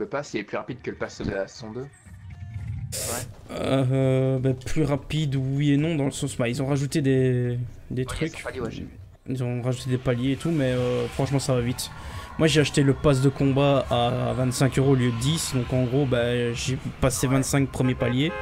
Le pass, il est plus rapide que le pass de la saison 2. Euh, bah, plus rapide, oui et non, dans le sens, bah, ils ont rajouté des, des trucs. Palier, ouais. Ils ont rajouté des paliers et tout, mais euh, franchement, ça va vite. Moi, j'ai acheté le pass de combat à 25 euros au lieu de 10, donc en gros, bah, j'ai passé 25 premiers paliers.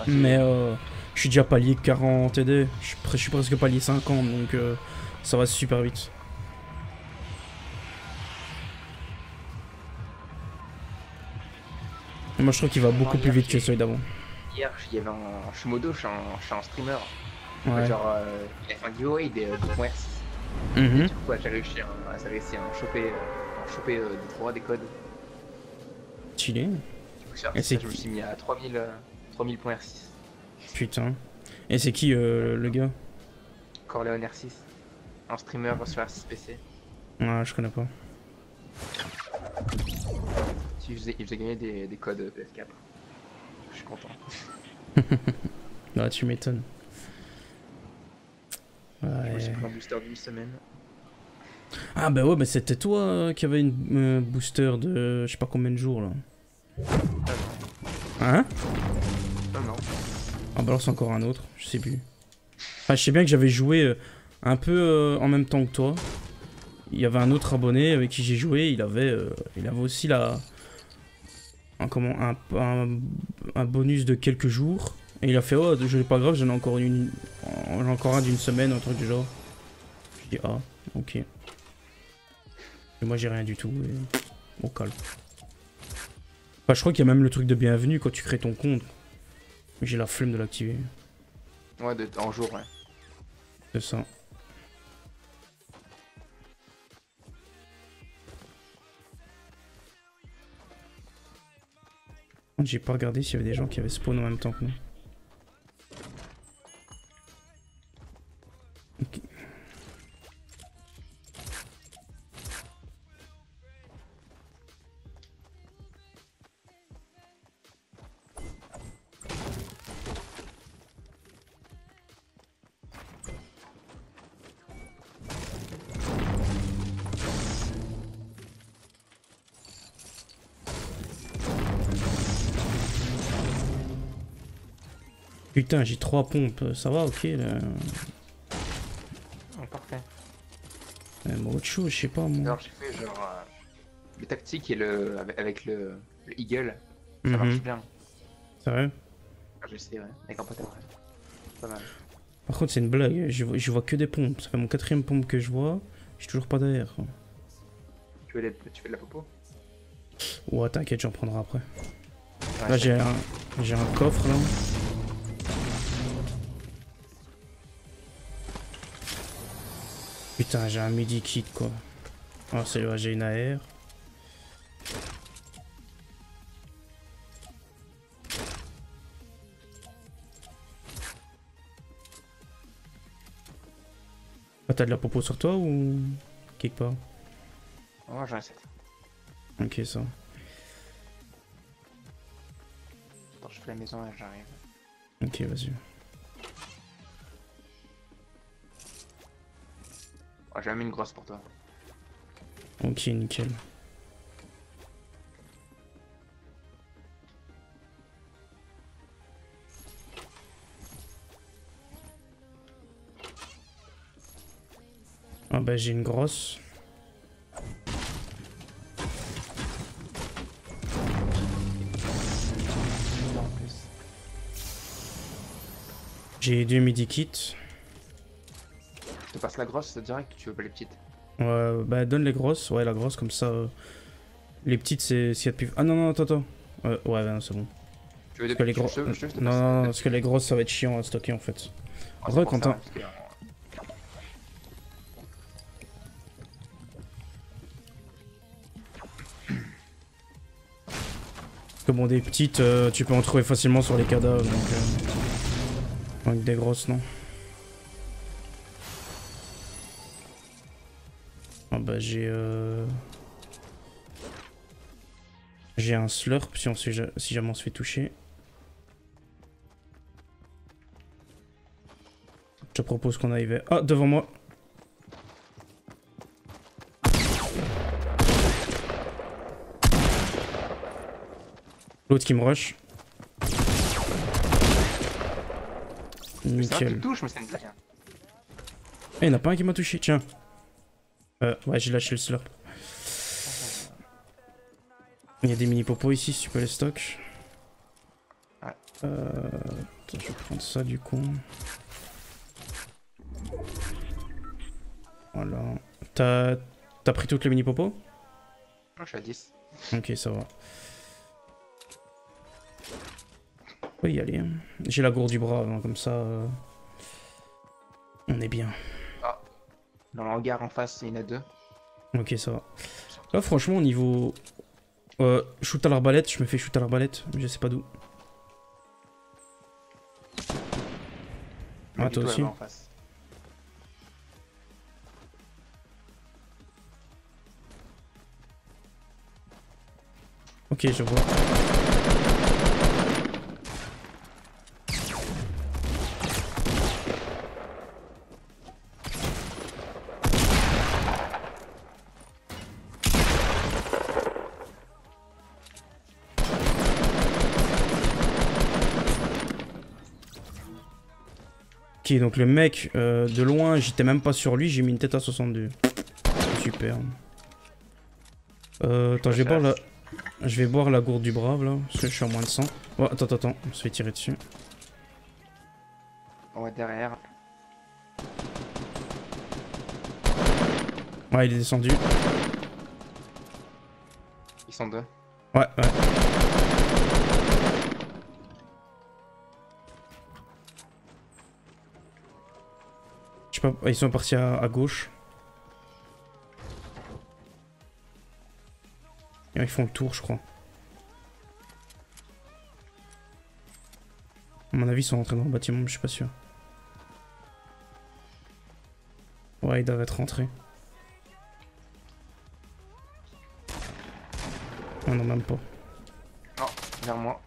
Ah, Mais euh, je suis déjà palier 40 TD, je suis, pre- je suis presque palier 50, donc euh, ça va super vite. Moi, je trouve qu'il va beaucoup plus vite que celui d'avant. Hier, il y avait un, je suis modo, je suis un, streamer. Ouais. Genre, euh, il a fait un giveaway des, de points. Mhm. Du coup, j'ai réussi, à- réussi à en choper, euh, à choper euh, des trois des codes. Ça, Et c'est je me suis mis à 3000, euh, 3000 points R6. Putain. Et c'est qui euh, le gars? Corleone R6. Un streamer sur R6 PC. Ouais, je connais pas. Il faisait, il faisait gagner des, des codes PS4. Je suis content. Ouais, tu m'étonnes. Ouais. pris un booster d'une semaine. Ah bah ouais, bah c'était toi euh, qui avait une euh, booster de je sais pas combien de jours là. Hein? Non, non. Ah bah alors c'est encore un autre, je sais plus. Enfin, je sais bien que j'avais joué euh, un peu euh, en même temps que toi. Il y avait un autre abonné avec qui j'ai joué, il avait, euh, il avait aussi la... Un, comment, un, un, un bonus de quelques jours. Et il a fait, oh, je pas grave, j'en ai encore une... Encore un d'une semaine, un truc du genre. Je dis, ah, ok. Et moi j'ai rien du tout, et... Au calme. Enfin, je crois qu'il y a même le truc de bienvenue quand tu crées ton compte. Mais J'ai la flemme de l'activer. Ouais, de, en jour, ouais. C'est ça. J'ai pas regardé s'il y avait des gens qui avaient spawn en même temps que nous. Putain, j'ai trois pompes, ça va, ok. Là. Oh, parfait. Moi, autre chose, je sais pas moi. Alors, j'ai fait genre. euh, le tactique et le. avec, avec le, le Eagle. Ça Mhm. marche bien. Sérieux Ah, J'ai essayé, ouais. Avec un pote à moi. Pas mal. Par contre, c'est une blague, je vois, je vois que des pompes. Ça fait mon quatrième pompe que je vois. J'ai toujours pas d'air. Tu veux, les- tu fais de la popo? Ouais, t'inquiète, j'en prendrai après. Ouais, Là, c'est- j'ai un, j'ai un coffre là. Putain, j'ai un midi kit quoi. Oh, c'est ouais, j'ai une AR. Ah, T'as de la popo sur toi ou quelque part? Ouais, j'en ai 7. Ok, ça. Attends, je fais la maison et j'arrive. Ok, vas-y. J'ai même une grosse pour toi. Ok, nickel. Ah bah j'ai une grosse. J'ai deux midi kits. La grosse direct ou tu veux pas les petites Ouais, bah donne les grosses. Ouais, la grosse comme ça. euh, Les petites c'est s'il y a de plus. Ah non, non, attends, attends. Euh, ouais, non, c'est bon. Tu veux des les te Non, non, non, parce que les grosses ça va être chiant à stocker en fait. Ah, Re, ça, Quentin. parce que, bon, des petites, euh, tu peux en trouver facilement sur les cadavres. Donc, euh, Avec des grosses, non. Ah bah j'ai... Euh... J'ai un slurp si, on si jamais on se fait toucher. Je te propose qu'on aille vers... Ah, devant moi L'autre qui me rush. Nickel. touche, mais. Eh, il y en a pas un qui m'a touché, tiens. Euh, ouais, j'ai lâché le slurp. Il y a des mini popos ici si tu peux les stock. Euh, attends, je vais prendre ça du coup. Voilà. T'as t'as pris toutes les mini popos? Moi, je suis à 10. Ok, ça va. Oui, y aller. hein. J'ai la gourde du bras, hein, comme ça. euh, On est bien. Dans le hangar en face, il y en a deux. Ok, ça va. Là, franchement, au niveau. Euh, shoot à l'arbalète, je me fais shoot à l'arbalète, je sais pas d'où. Ah, toi aussi là-bas en face. Ok, je vois. Ok, donc le mec, euh, de loin, j'étais même pas sur lui, j'ai mis une tête à 62. Super. Euh, attends, je vais boire la... Je vais boire la gourde du brave là, parce que je suis en moins de 100. Oh, attends, attends, attends, on se fait tirer dessus. Ouais, derrière. Ouais, il est descendu. Ils sont deux. Ouais, ouais. Je sais pas, ils sont partis à, gauche. Ils font le tour, je crois. À mon avis, ils sont rentrés dans le bâtiment, mais je suis pas sûr. Ouais, ils doivent être rentrés. Ah non, même pas. Non, vers moi.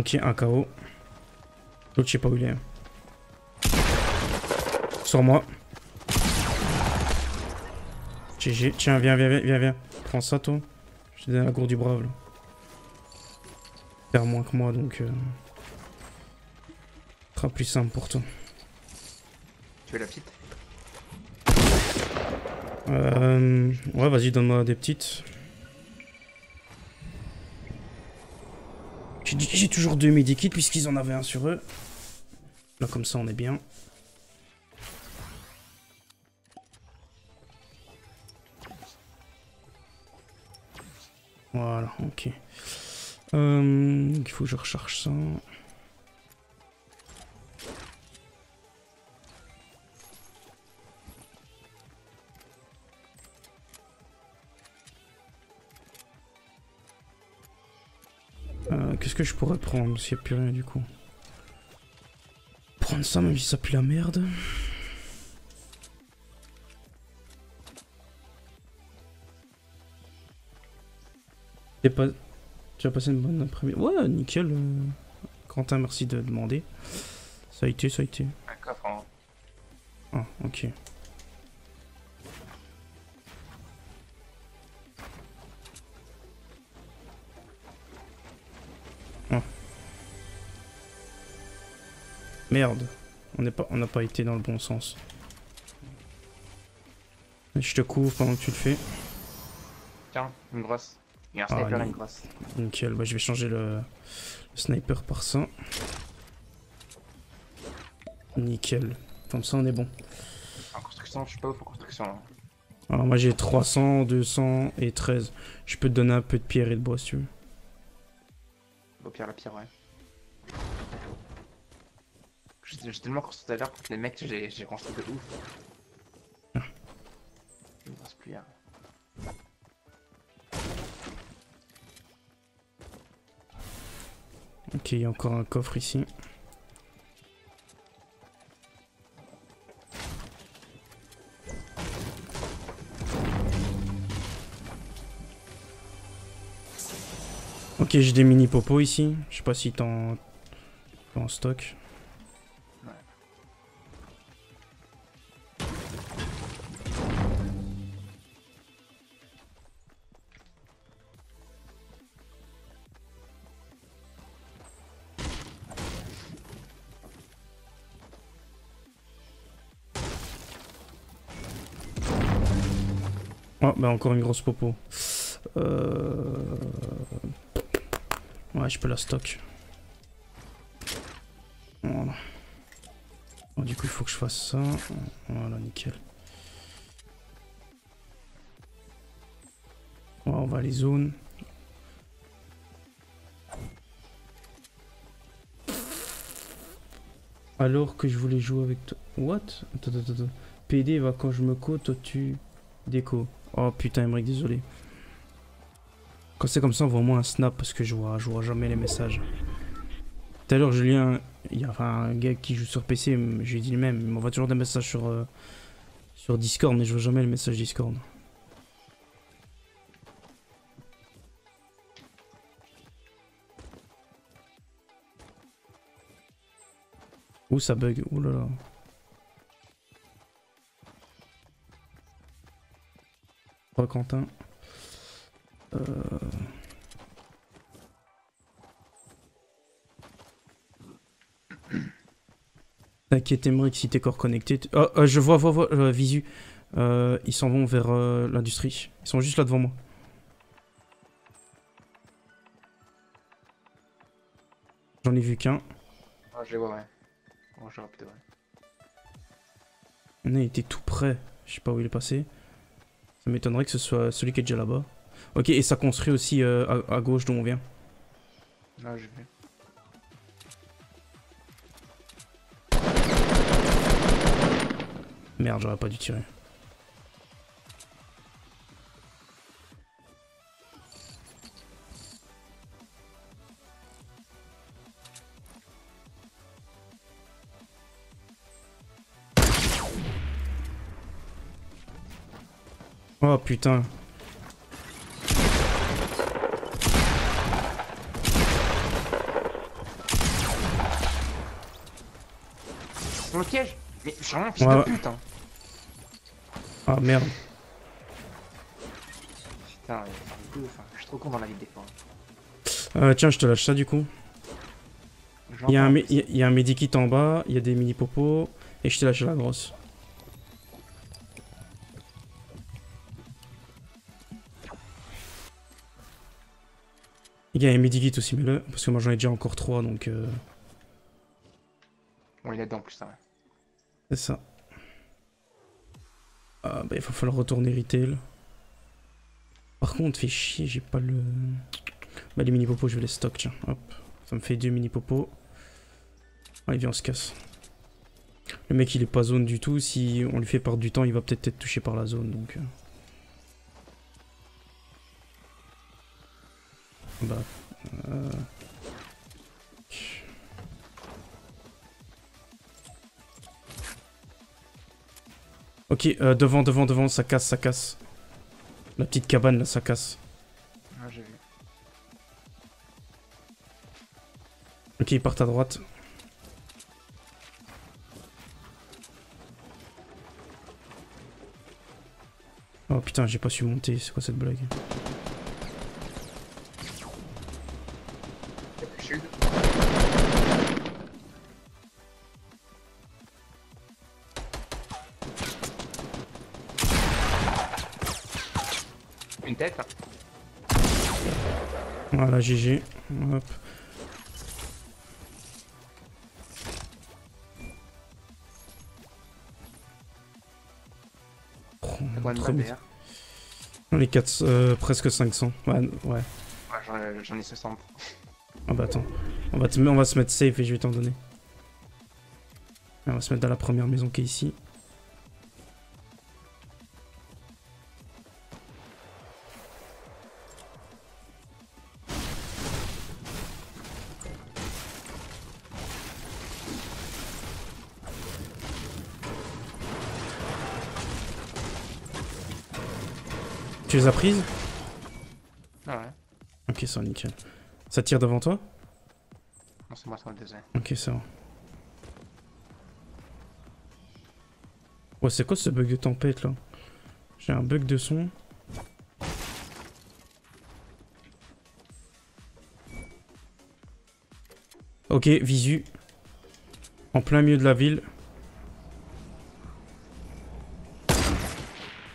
Ok, un KO. L'autre, je sais pas où il est. Sur moi. GG. Tiens, viens, viens, viens, viens, viens. Prends ça, toi. Je te donne la gourde du brave, là. Faire moins que moi, donc... Euh... Ce sera plus simple pour toi. Tu veux la petite? Euh... Ouais, vas-y, donne-moi des petites. J'ai toujours deux medikits puisqu'ils en avaient un sur eux. Là, comme ça, on est bien. Voilà, ok. Euh, il faut que je recharge ça. Qu'est-ce que je pourrais prendre s'il n'y a plus rien du coup Prendre ça même si ça pue la merde. T'es pas... Tu as passé une bonne après-midi Ouais, nickel. euh, Quentin, merci de demander. Ça a été, ça a été. Un coffre en haut. Ah, ok. Merde. On n'est pas, on n'a pas été dans le bon sens. Je te couvre pendant que tu le fais. Tiens, une grosse. Il y a un Ah, sniper et une grosse. Nickel. Bah, je vais changer le, le sniper par ça. Nickel. Comme ça, on est bon. En construction, je suis pas ouf en construction. Alors moi j'ai 300, 200 et 13. Je peux te donner un peu de pierre et de bois si tu veux. Au pire, la pire, ouais. J'ai tellement construit tout à l'heure contre les mecs, j'ai construit de ouf. Me reste plus rien. Ok, il y a encore un coffre ici. Ok, j'ai des mini popos ici. Je sais pas si t'en t'en stock. Bah encore une grosse popo. Euh... Ouais, je peux la stock. Voilà. Du coup, il faut que je fasse ça. Voilà, nickel. On va les zones. Alors que je voulais jouer avec toi. What? Attends. PD va quand je me côte, toi tu déco. Oh putain, Emmerich, désolé. Quand c'est comme ça, envoie-moi un snap parce que je vois, je vois jamais les messages. Tout à l'heure, Julien, il y a enfin, un gars qui joue sur PC, je lui ai dit le même. Il m'envoie toujours des messages sur, euh, sur Discord, mais je vois jamais le message Discord. Ouh, ça bug? Ouh là là. Quentin. Euh... T'inquiète, Emmerich, si t'es corps connecté. Oh, euh, je vois, vois, vois, euh, visu. Euh, ils s'en vont vers euh, l'industrie. Ils sont juste là devant moi. J'en ai vu qu'un. Ah, je les vois, ouais. Bon, je ouais. A été tout près. Je sais pas où il est passé. Ça m'étonnerait que ce soit celui qui est déjà là-bas. Ok, et ça construit aussi euh, à, à gauche d'où on vient. Là, j'ai vu. Merde, j'aurais pas dû tirer. Oh putain. Le piège Mais je suis vraiment un fils Ouais, de pute, hein. Ah merde. Putain, enfin, je suis trop con dans la vie des fois. Euh, tiens, je te lâche ça du coup. Il y, a un, y a- il y a un medikit en bas, il y a des mini popos, et je te lâche la grosse. Il y a un medikit aussi, mais le parce que moi j'en ai déjà encore 3 donc euh, Bon, il est dedans en plus, ça, ouais. c'est ça. Ah bah il va falloir retourner retail. Par contre, fait chier, j'ai pas le. Bah les mini popos, je vais les stock, tiens, hop. Ça me fait deux mini popos. Allez, viens, on se casse. Le mec, il est pas zone du tout. Si on lui fait perdre du temps, il va peut-être être touché par la zone. Donc. Bah. euh. Ok, euh, devant, devant, devant, ça casse, ça casse. La petite cabane là, ça casse. Ouais, j'ai vu. Ok, ils partent à droite. Oh putain, j'ai pas su monter, c'est quoi cette blague? Balles bien. derrière Les 4, euh, presque 500. Ouais, ouais. Ouais, j'en ai- j'en ai 60. Ah bah attends. On va, te- on va se mettre safe et je vais t'en donner. On va se mettre dans la première maison qui est ici. Les as prises Ah ouais. Ok, ça nickel. Ça tire devant toi Non, c'est moi, c'est le deuxième. Ok, ça va. Ouais, c'est quoi ce bug de tempête là J'ai un bug de son. Ok, visu. En plein milieu de la ville.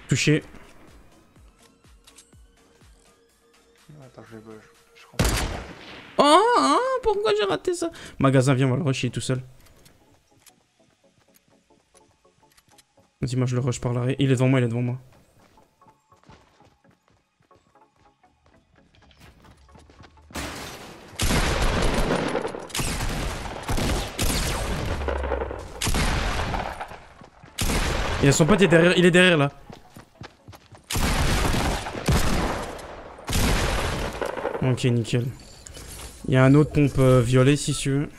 Touché. J'ai ça Magasin, viens, on va le rush, il est tout seul. Vas-y, moi je le rush par l'arrêt. Il est devant moi, il est devant moi. Il a son pote, il est derrière, il est derrière là. Ok, nickel. Il y a un autre pompe euh, violet si tu veux.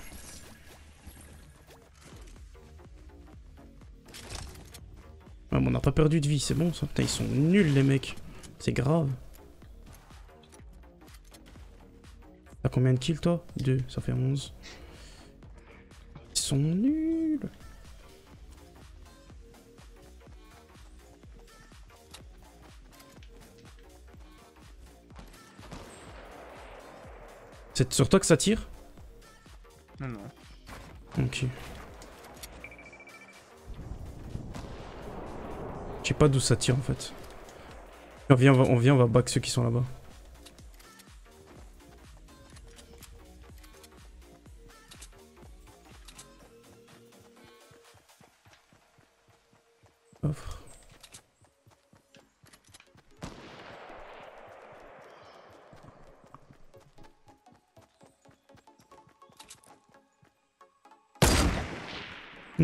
Ah, bon, on n'a pas perdu de vie, c'est bon ça. Putain, ils sont nuls les mecs. C'est grave. T'as combien de kills toi? 2, ça fait 11. Ils sont nuls. C'est sur toi que ça tire Non, non. Ok. Je sais pas d'où ça tire en fait. On vient, on va, on vient, on va back ceux qui sont là-bas.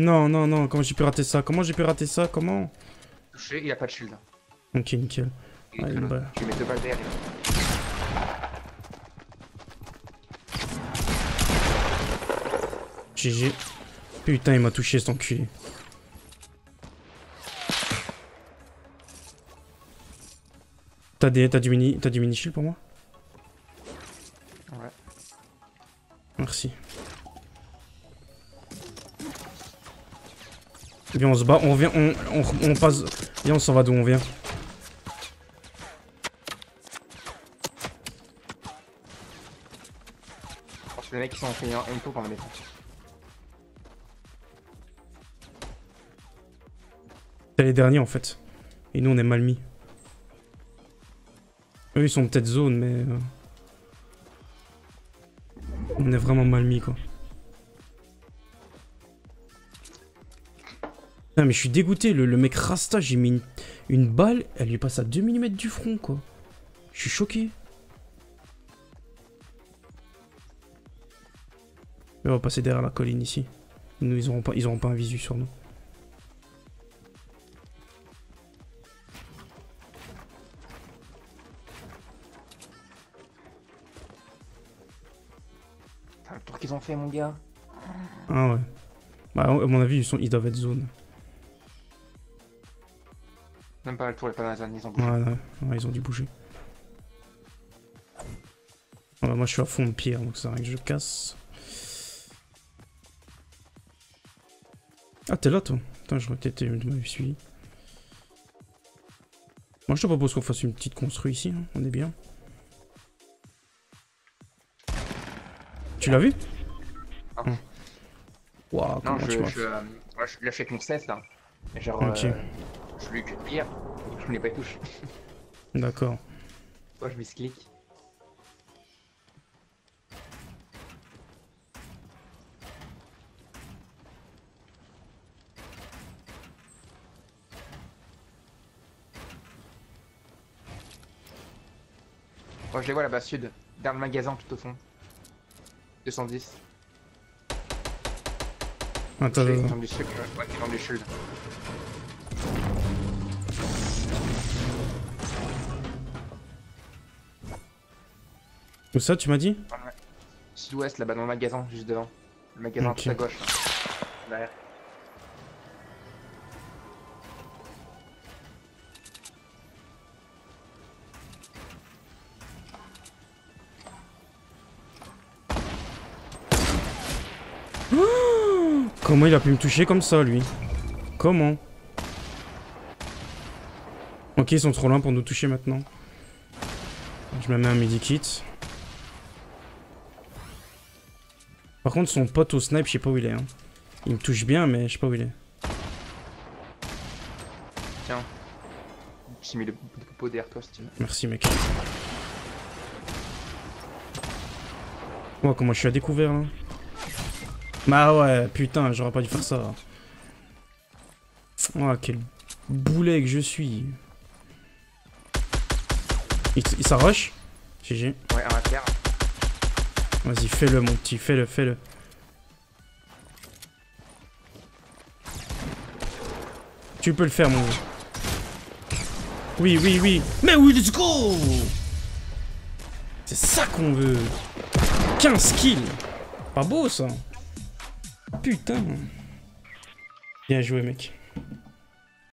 Non, non, non, comment j'ai pu rater ça? Comment j'ai pu rater ça? Comment? Touché, il a pas de shield. Ok, nickel. Il bah. Je vais mettre deux balles derrière. GG. Putain, il m'a touché cet enculé. T'as des, t'as du mini, t'as du mini shield pour moi? Ouais. Merci. Viens, on se bat, on vient, on, on, on passe. Viens, on s'en va d'où on vient. Que les mecs qui sont fait un tour par la défense. C'est les derniers en fait. Et nous, on est mal mis. Eux, ils sont peut-être zone, mais. euh, On est vraiment mal mis quoi. Putain, mais je suis dégoûté. Le, le mec Rasta, j'ai mis une, une balle, elle lui passe à 2 mm du front quoi. Je suis choqué. Mais on va passer derrière la colline ici. Nous, ils auront pas, ils auront pas un visu sur nous. Putain, le tour qu'ils ont fait, mon gars. Ah ouais. Bah, à mon avis, ils, sont, ils doivent être zone. Même pas le tour, est pas dans la zone, ils ont bougé. Ouais, ils ont dû bouger. Ouais, moi, je suis à fond de pierre, donc c'est vrai que je casse. Ah, t'es là, toi Putain, m'avoir suivi. Moi, je te propose qu'on fasse une petite construit ici, hein. on est bien. Tu l'as vu? Non. Hum. Waouh, Non, je, tu je, euh, je l'ai fait avec mon 16 là. Genre, Ok. euh, je ai que de pierre, je n'ai pas touché. D'accord. Moi, je misclick. Moi, je les vois là-bas, sud, dans le magasin tout au fond. 210. Attends, ont du shield, Où ça, tu m'as dit Sud-ouest, là-bas dans le magasin, juste devant. Le magasin Ok. tout à gauche. Là. Derrière. Comment il a pu me toucher comme ça, lui Comment Ok, ils sont trop loin pour nous toucher maintenant. Je me mets un medikit. Par contre, son pote au snipe, je sais pas où il est. hein. Il me touche bien, mais je sais pas où il est. Tiens. J'ai mis le pot derrière toi si tu veux. Merci, mec. Oh, comment je suis à découvert là Bah ouais, putain, j'aurais pas dû faire ça. Oh, quel boulet que je suis. Il, il s'arrache GG. Ouais, un à terre. Vas-y, fais-le, mon petit, fais-le, fais-le. Tu peux le faire, mon gars. Oui, oui, oui. Mais oui, let's go C'est ça qu'on veut. 15 kills. Pas beau, ça. Putain. Bien joué, mec.